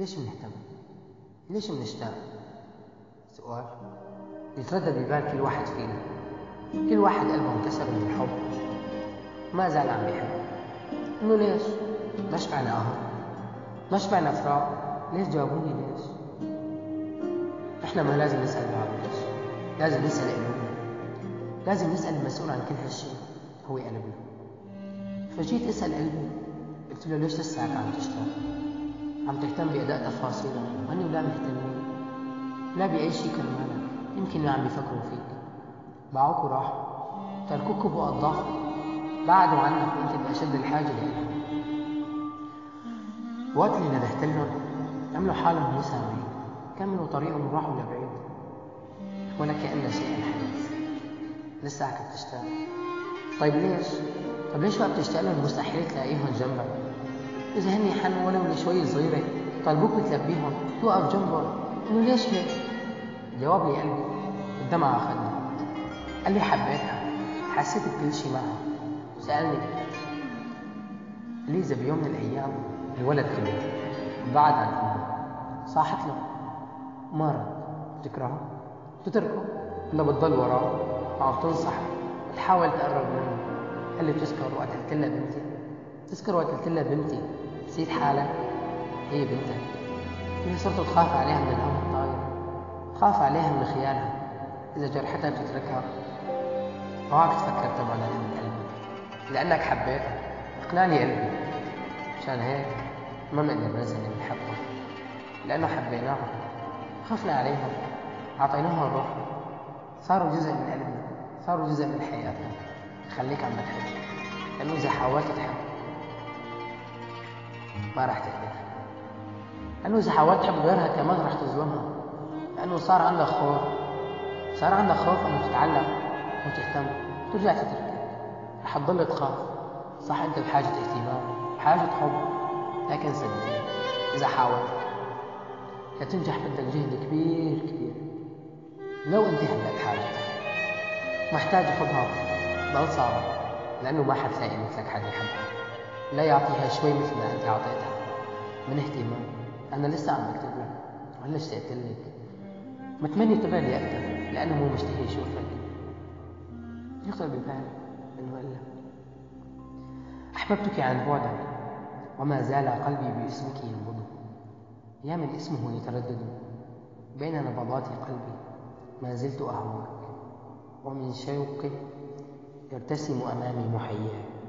ليش بنهتم؟ ليش بنشتاق؟ سؤال. يتردد ببال كل واحد فينا. كل واحد قلبه انكسر من الحب. ما زال عم بيحب. إنه ليش؟ ما شبعنا قهر ما شبعنا فراق ليش جاوبوني ليش؟ إحنا ما لازم نسأل بعض ليش. لازم نسأل قلوبنا. لازم نسأل المسؤول عن كل هالشيء هو قلبنا. فجيت أسأل قلبي قلت له ليش لساك عم تشتغل عم تهتم بأداء تفاصيلها. وهن لا مهتمين. لا بأي شيء كرمالك يمكن ما عم بيفكروا فيك. باعوك وراحوا تركوك بوقت ضعف بعدوا عنك وأنت بأشد الحاجة لإلهم وقت اللي ندهت لهم عملوا حالهم مو سامعين. كملوا طريقهم وراحوا لبعيد. ولا كأن شيء حدث لسه عم بتشتاق طيب ليش؟ طيب ليش بقى بتشتاق لهم؟ مستحيل تلاقيهم جنبك؟ إذا هني حنوا ولو لشوي صغيرة. طلبوك تلبيهم توقف جنبهم إنه ليش هيك؟ جواب لي قلبي. الدمعة أخذني. قال لي حبيتها. حسيت بكل شيء معها. سألني قال لي إذا بيوم من الأيام الولد كبر. بعد عن أمه. صاحت له. ما رد بتكرهه بتتركه ولا بتضل وراه وعم تنصح. وتحاول تقرب منه. قال لي بتذكر وقت قلت لها بنتي تذكر وقت قلت لها بنتي نسيت حالك؟ هي بنتك هي صرت تخاف عليها من الهوى الطاير تخاف عليها من خيالها. إذا جرحتها بتتركها اوعك تفكر تبعد من قلبي لأنك حبيتها. اقنعني قلبي مشان هيك ما بنقدر ننسى اللي بنحبها لأنه حبيناهم خفنا عليهم أعطيناهم الروح. صاروا جزء من قلبنا. صاروا جزء من حياتنا. خليك عم بتحب لأنه إذا حاولت تحب. ما راح تقدر لأنه إذا حاولت تحب غيرها كمان راح تظلمها. لأنه صار عندك خوف. صار عندك خوف إنه تتعلق وتهتم. ترجع تترك رح تضل تخاف. صح أنت بحاجة اهتمام بحاجة حب لكن صدقني إذا حاولت. لتنجح بدك جهد كبير كبير. لو أنت هلا بحاجتها محتاج حبها. ضل صعب لأنه ما حتلاقي مثلك حد يحبها. لا يعطيها شوي مثل ما أنت أعطيتها. من اهتمام. أنا لسه عم بكتب لك. وهلا اشتقت لك. متمني تبعد لي أكثر لأنه مو مشتهي يشوفك يخطر ببالي أنه قال أحببتك عن بعد وما زال قلبي باسمك ينبض. يا من اسمه يتردد. بين نبضات قلبي. ما زلت أهواك ومن شوقي يرتسم أمامي محياك